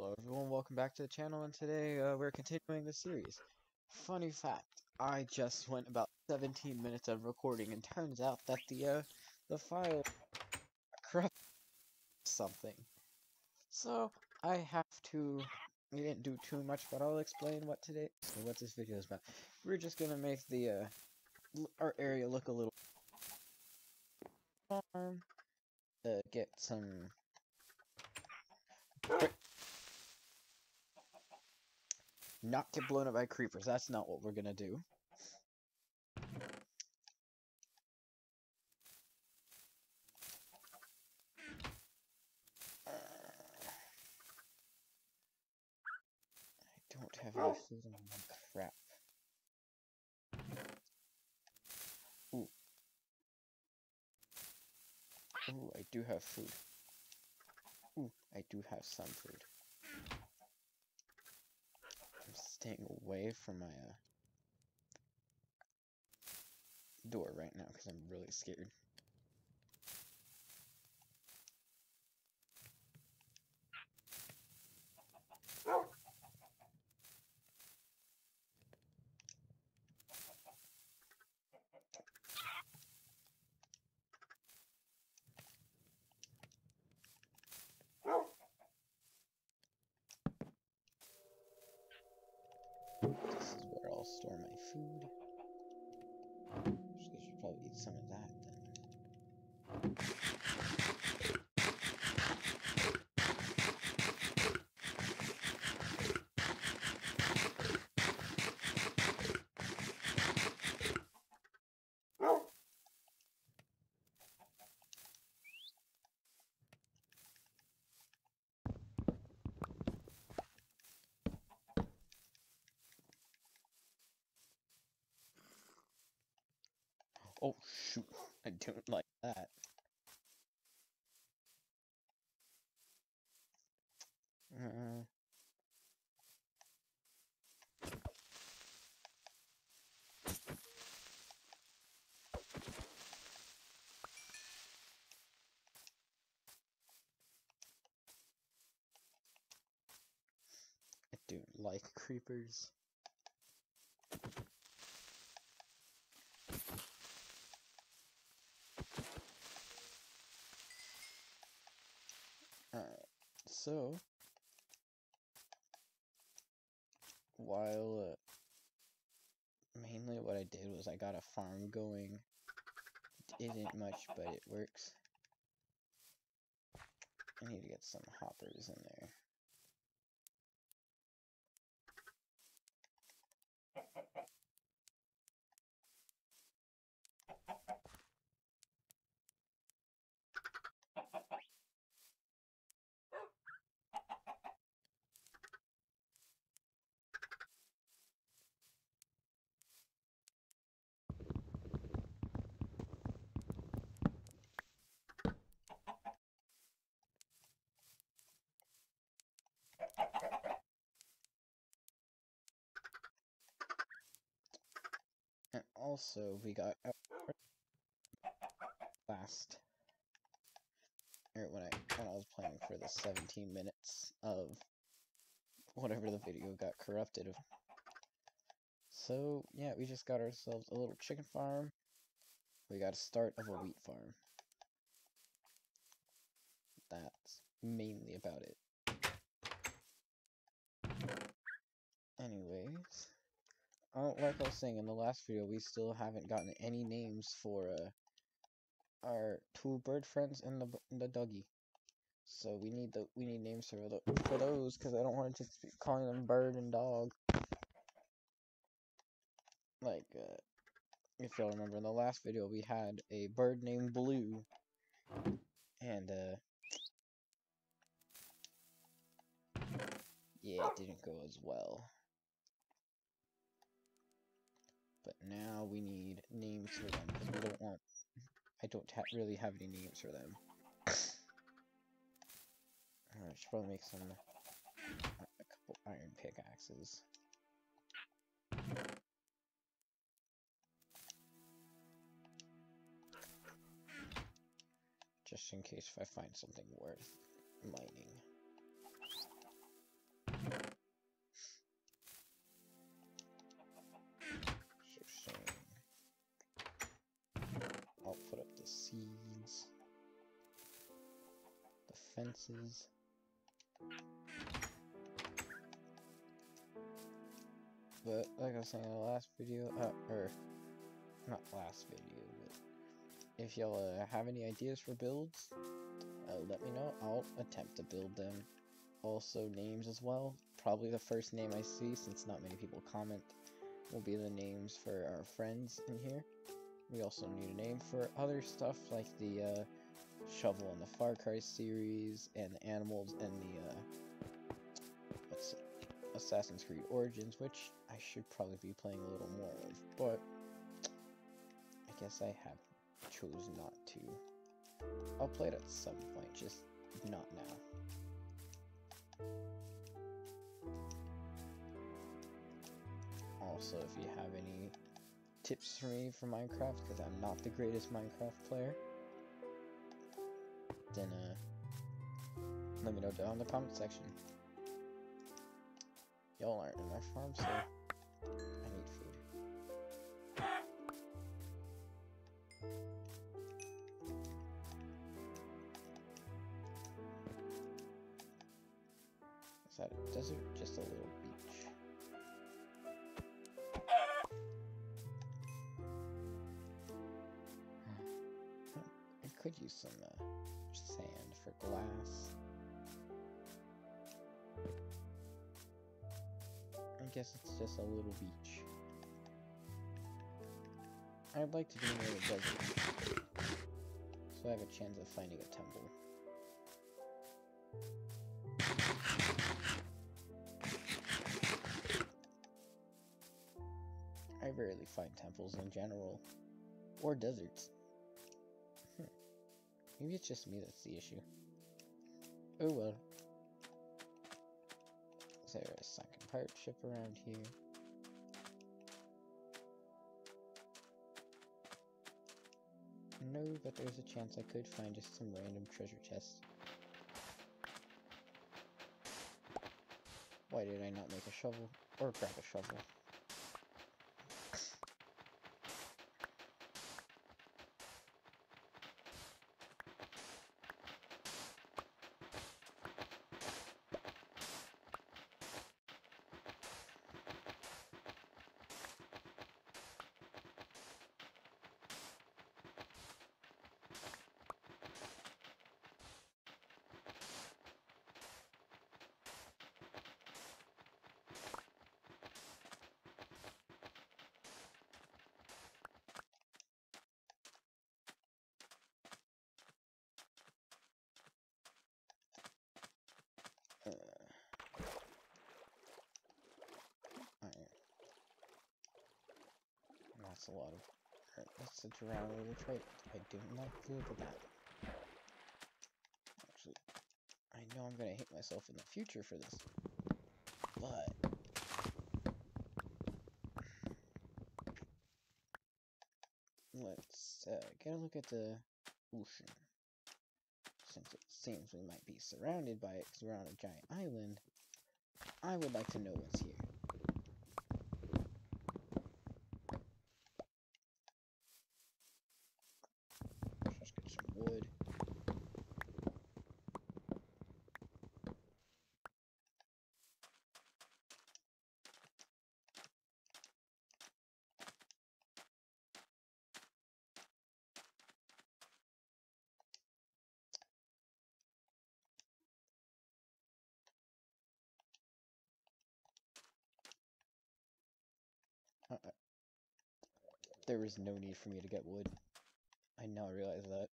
Hello everyone, welcome back to the channel, and today uh, we're continuing the series. Funny fact, I just went about 17 minutes of recording, and turns out that the, uh, the file corrupt something. So, I have to, we didn't do too much, but I'll explain what today, what this video is about. We're just gonna make the, uh, our area look a little farm, uh, get some not get blown up by creepers. That's not what we're gonna do. Uh, I don't have any food in my crap. Ooh. Ooh, I do have food. Ooh, I do have some food staying away from my uh, door right now because I'm really scared. This is where I'll store my food. Actually, I should probably eat some of that then. Oh shoot, I don't like that. Uh, I don't like creepers. Alright, so while uh, mainly what I did was I got a farm going. It isn't much, but it works. I need to get some hoppers in there. And also, we got last or when I when I was playing for the 17 minutes of whatever the video got corrupted of. So yeah, we just got ourselves a little chicken farm. We got a start of a wheat farm. That's mainly about it. Anyways, uh, like I was saying in the last video, we still haven't gotten any names for uh, our two bird friends and the the doggy. So we need the we need names for the for those because I don't want to just be calling them bird and dog. Like, uh, if y'all remember in the last video, we had a bird named Blue, and uh, yeah, it didn't go as well. But now we need names for them because we don't want. I don't ha really have any names for them. I should probably make some a couple iron pickaxes. Just in case if I find something worth mining. But like I was saying in the last video, uh, or not last video, but if y'all uh, have any ideas for builds, uh, let me know. I'll attempt to build them. Also names as well. Probably the first name I see, since not many people comment, will be the names for our friends in here. We also need a name for other stuff like the uh, shovel in the Far Cry series and the animals in the uh, what's it? Assassin's Creed Origins, which I should probably be playing a little more of, but I guess I have chose not to. I'll play it at some point, just not now. Also, if you have any tips for me for Minecraft, because I'm not the greatest Minecraft player, then uh, let me know down in the comment section. Y'all aren't in my farm, so I need food. Is that a desert? Just a little could use some uh, sand for glass. I guess it's just a little beach. I'd like to more of a desert. So I have a chance of finding a temple. I rarely find temples in general. Or deserts. Maybe it's just me that's the issue. Oh well. Is there a sunken pirate ship around here? No, but there's a chance I could find just some random treasure chests. Why did I not make a shovel? Or grab a shovel? Uh, iron. That's a lot of. That's a drownable trait. I do not look at that. Actually, I know I'm gonna hit myself in the future for this, but let's uh, get a look at the ocean since it seems we might be surrounded by it because we're on a giant island, I would like to know what's here. Let's just get some wood. Uh, there is no need for me to get wood. I now realize that.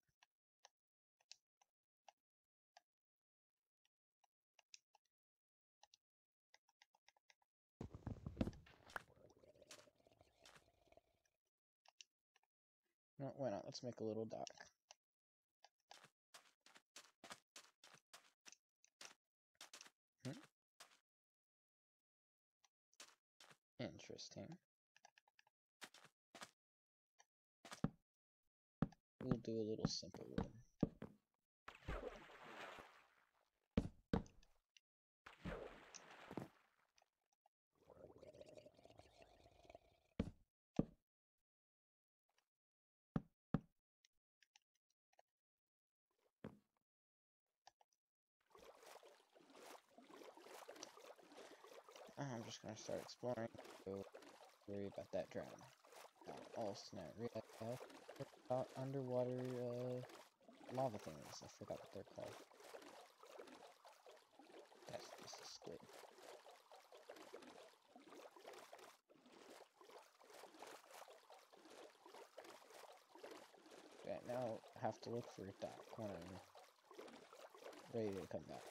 No, why not? Let's make a little dock. Hmm? Interesting. we'll do a little simple one. Uh, I'm just gonna start exploring. Don't worry about that drown. I'll also not about underwater uh, lava things. I forgot what they're called. That's just a squid. Yeah, now I have to look for dock when ready to come back.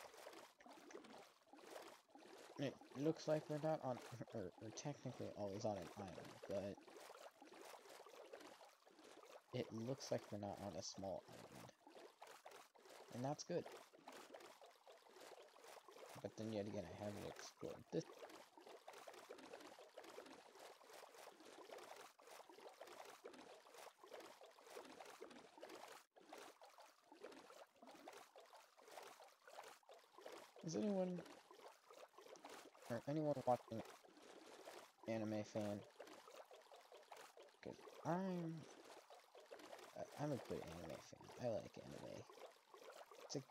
It looks like we're not on, or technically always on an island, but it looks like we're not on a small island. And that's good. But then yet again, I haven't explored this. Is anyone or anyone watching anime fan? Because I'm I'm a good anime fan. I like anime. It's a,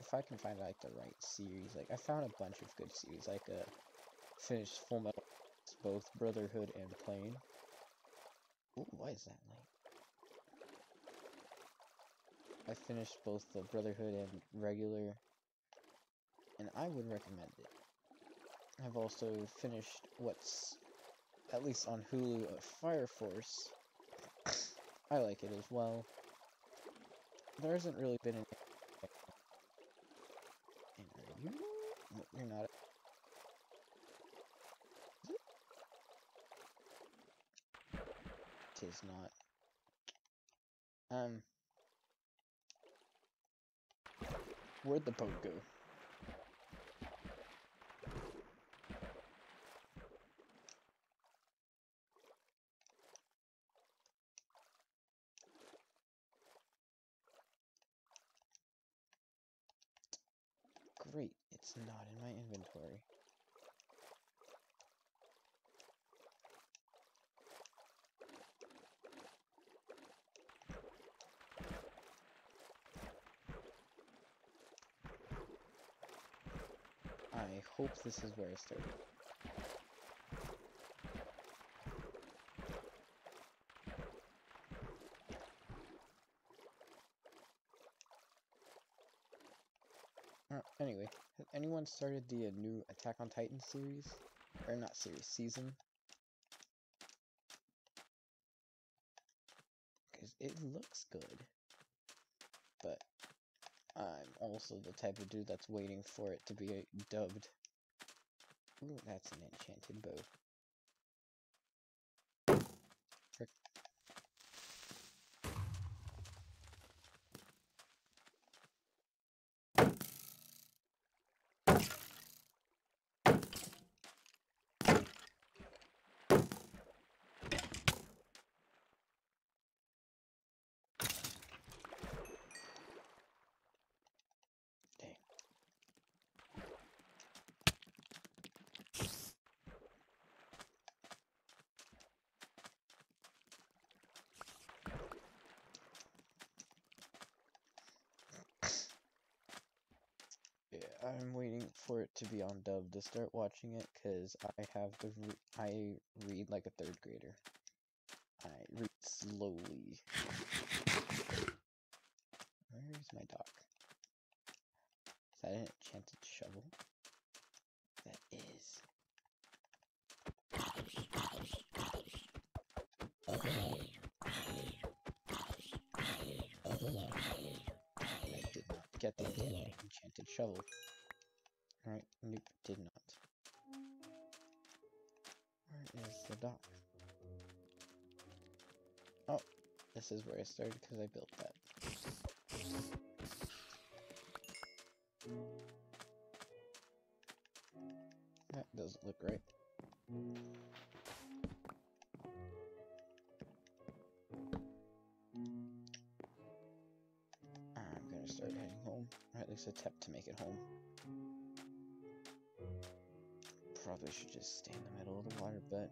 if I can find like the right series, like I found a bunch of good series, like uh, finished Full Metal, both Brotherhood and Plain. Ooh, why is that light? I finished both the Brotherhood and regular, and I would recommend it. I've also finished what's, at least on Hulu, of Fire Force. I like it as well. There hasn't really been any. And are you? No, you're not. Tis not. Um. Where'd the boat go? Great, it's not in my inventory. I hope this is where I started. Uh, anyway, has anyone started the uh, new Attack on Titan series? Or not series, season? Because it looks good. But also the type of dude that's waiting for it to be uh, dubbed. Ooh, that's an enchanted bow. Frick. Dang. Yeah, I'm waiting for it to be on dub to start watching it because I have the re I read like a third grader. I read slowly. Where's my dock? Is that an enchanted shovel? That is. I did not get the enchanted shovel. Alright, nope, did not. Where is the dock? Oh, this is where I started because I built that. That doesn't look right. I'm gonna start heading home, or at least attempt to make it home. Probably should just stay in the middle of the water, but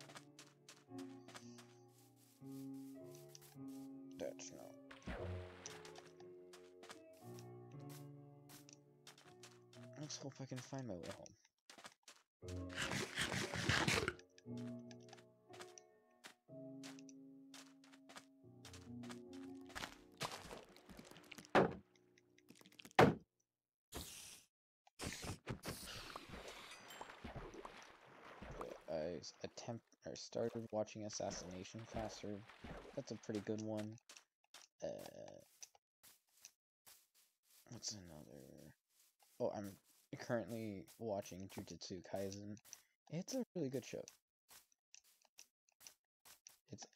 that's not. Let's hope I can find my way home. I s- attempt or started watching Assassination Classroom. That's a pretty good one. Uh, what's another? Oh, I'm currently watching Jujutsu Kaisen. It's a really good show. It's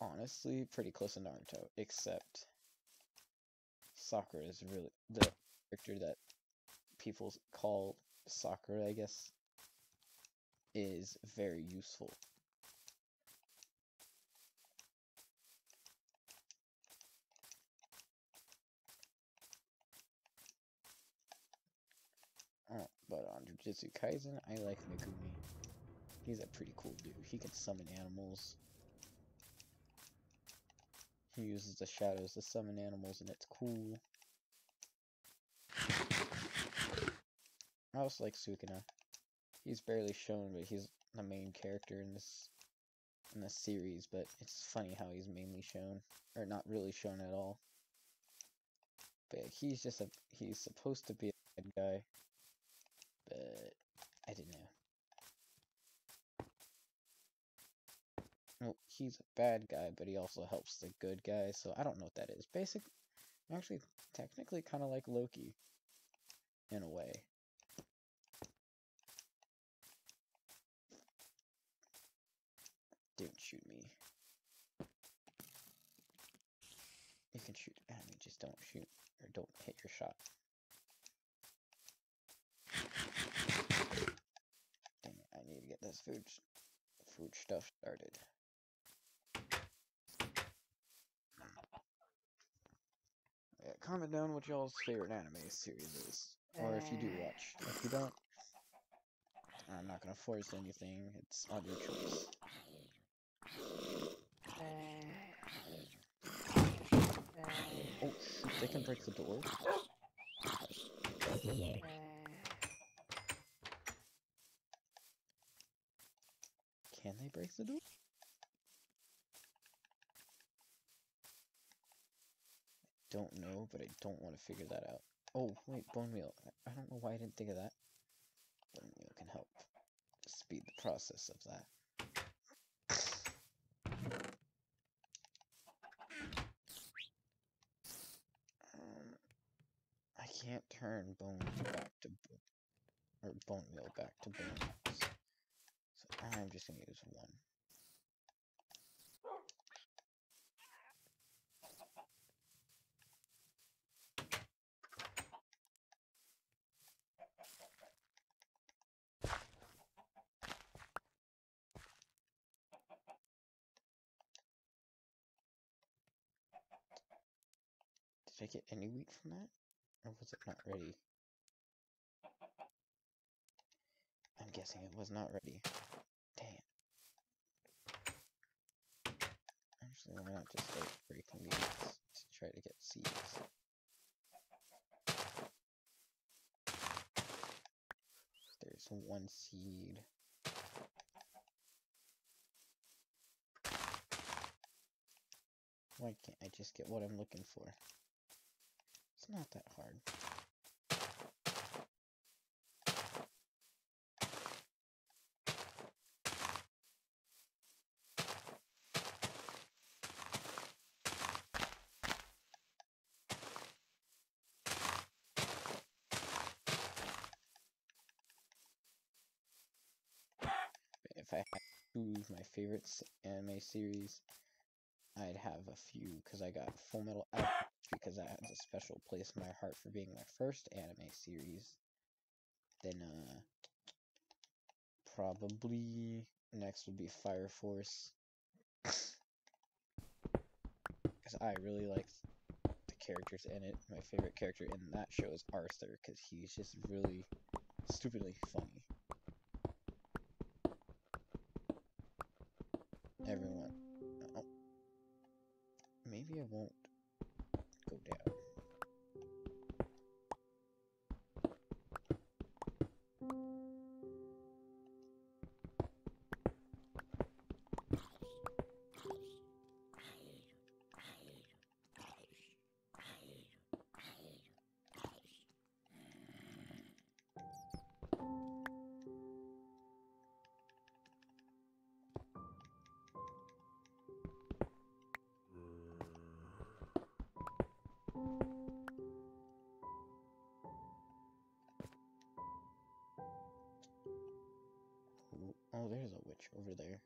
honestly pretty close to Naruto, except Sakura is really the character that people call Sakura, I guess, is very useful. Oh, but on Jujutsu Kaisen, I like Megumi. He's a pretty cool dude. He can summon animals. He uses the shadows to summon animals, and it's cool. I also like Sukuna. He's barely shown, but he's the main character in this in this series. But it's funny how he's mainly shown, or not really shown at all. But he's just a he's supposed to be a bad guy, but I don't know. No, he's a bad guy, but he also helps the good guy, so I don't know what that is. Basic, actually, technically kind of like Loki, in a way. Don't shoot me. You can shoot at me, just don't shoot, or don't hit your shot. Dang it, I need to get this food, food stuff started. Yeah, comment down what y'all's favorite anime series is, or if you do eh. watch. If you don't, I'm not gonna force anything. It's on your choice. Oh they can break the door. Can they break the door? Don't know, but I don't want to figure that out. Oh, wait, bone meal. I- I don't know why I didn't think of that. Bone meal can help speed the process of that. Um, I can't turn bone back to bone, or bone meal back to bones. So I'm just gonna use one. Did I get any wheat from that? Or was it not ready? I'm guessing it was not ready. Damn. Actually, why not just start breaking these to try to get seeds? There's one seed. Why can't I just get what I'm looking for? It's not that hard. If I had two of my favorite anime series, I'd have a few because I got Full Metal Alchemist because that has a special place in my heart for being my first anime series. Then, uh, probably next would be Fire Force because I really like the characters in it. My favorite character in that show is Arthur because he's just really stupidly funny. Everyone, oh, maybe I won't there.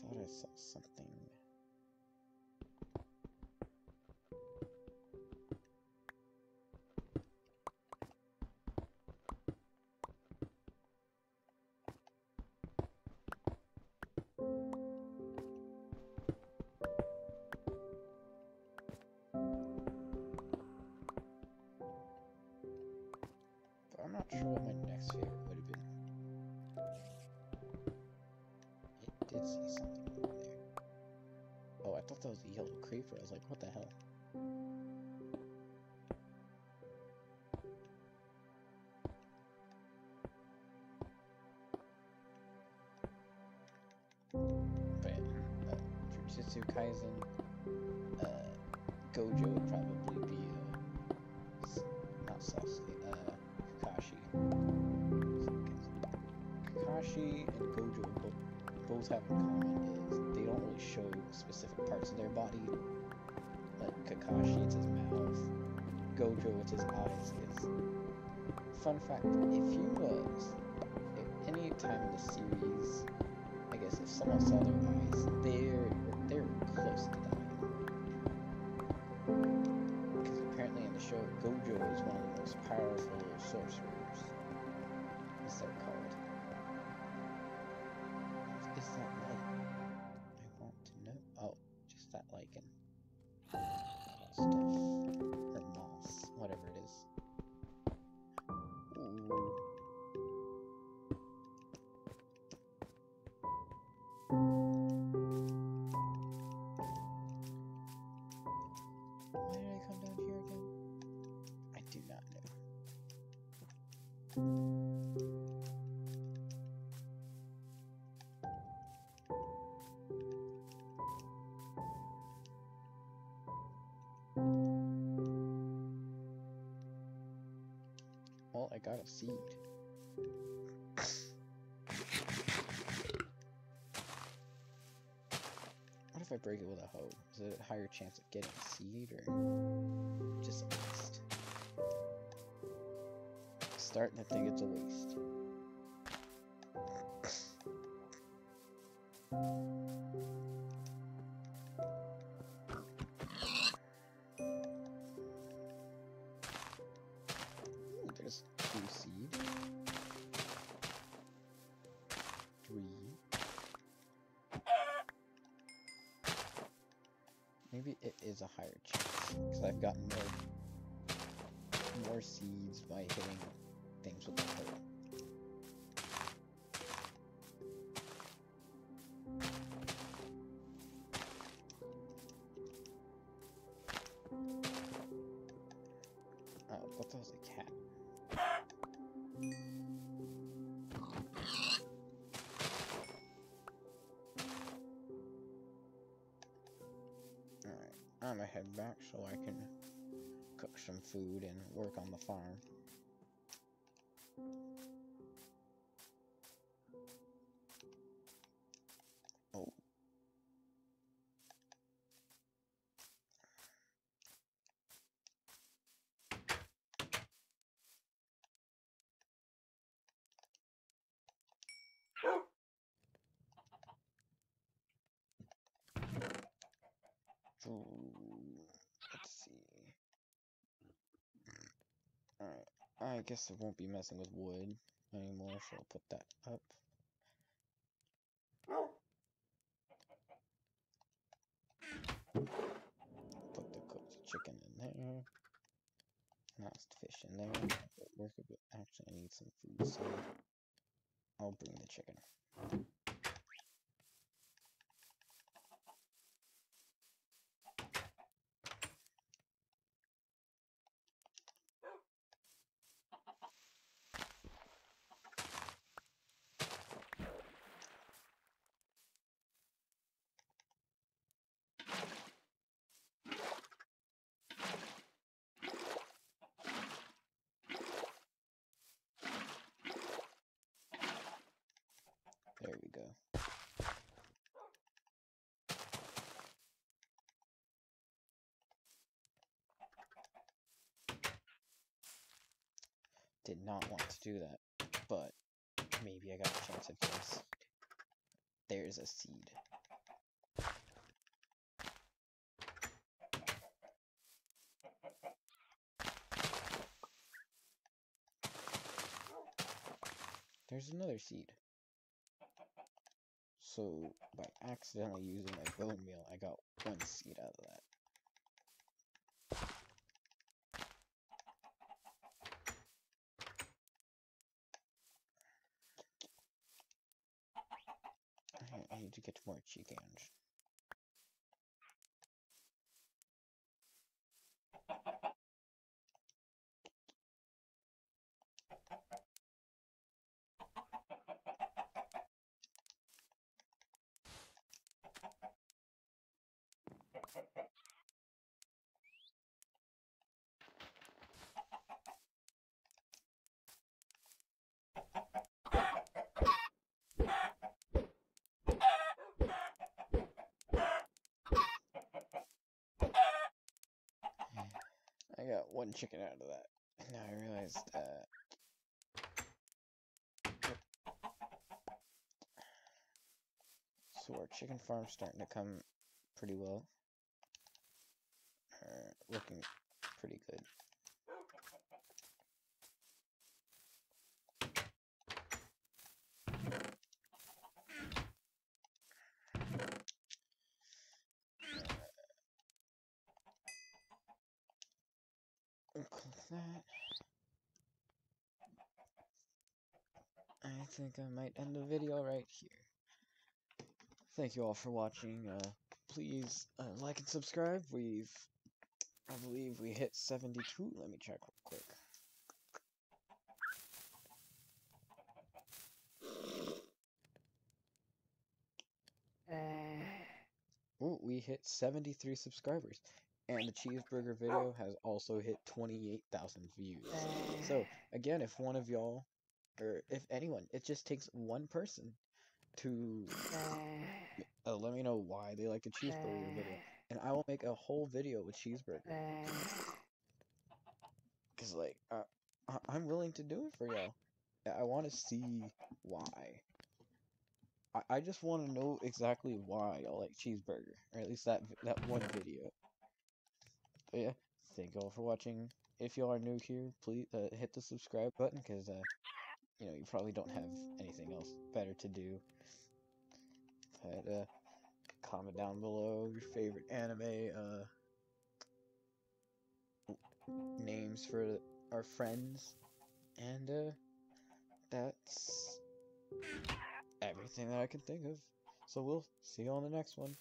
Thought I saw something. Would have been. It did see something over there. Oh, I thought that was a yellow creeper. I was like, what the hell? But uh, Kaisen, uh, Gojo would probably be uh, not Sasuke, uh, Kakashi. Kakashi and Gojo bo- both have in common is they don't really show specific parts of their body. Like Kakashi, it's his mouth. Gojo, it's his eyes. Is fun fact: if you was at any time in the series, I guess if someone saw their eyes, they're they're close to dying. Because apparently in the show, Gojo is one of the most powerful sorcerers, as they're called. Is that light? I want to know. Oh, just that lichen. Stuff. Moss, whatever it is. Ooh. Seed. What if I break it with a hoe? Is it a higher chance of getting a seed or just a waste? Starting to think it's a waste. Seed. Three. Maybe it is a higher chance because I've gotten more more seeds by hitting things with the hoe. Head back so I can cook some food and work on the farm. Let's see. Alright, I guess I won't be messing with wood anymore, so I'll put that up. Put the cooked chicken in there. Last fish in there. Actually, I need some food, so I'll bring the chicken. There we go. Did not want to do that, but maybe I got a chance at this. There's a seed. There's another seed. So, by accidentally using my bone meal, I got one seed out of that. I- I need to get more chickens. I got one chicken out of that. Now I realized, uh... So our chicken farm's starting to come pretty well. Uh, looking pretty good. Uh, click that. I think I might end the video right here. Thank you all for watching. Uh, please uh, like and subscribe. We've, I believe we hit 72. Let me check real quick. Ooh, we hit 73 subscribers. And the cheeseburger video has also hit 28,000 views. So, again, if one of y'all, or if anyone, it just takes one person to uh, let me know why they like the cheeseburger video. And I will make a whole video with cheeseburger. Because, like, uh, I- I'm willing to do it for y'all. I want to see why. I, I just want to know exactly why y'all like cheeseburger. Or at least that, that one video. But yeah, thank y'all for watching. If y'all are new here, please uh, hit the subscribe button because, uh, you know, you probably don't have anything else better to do. But, uh, comment down below your favorite anime, uh, names for our friends. And, uh, that's everything that I can think of. So we'll see you on the next one.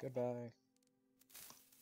Goodbye.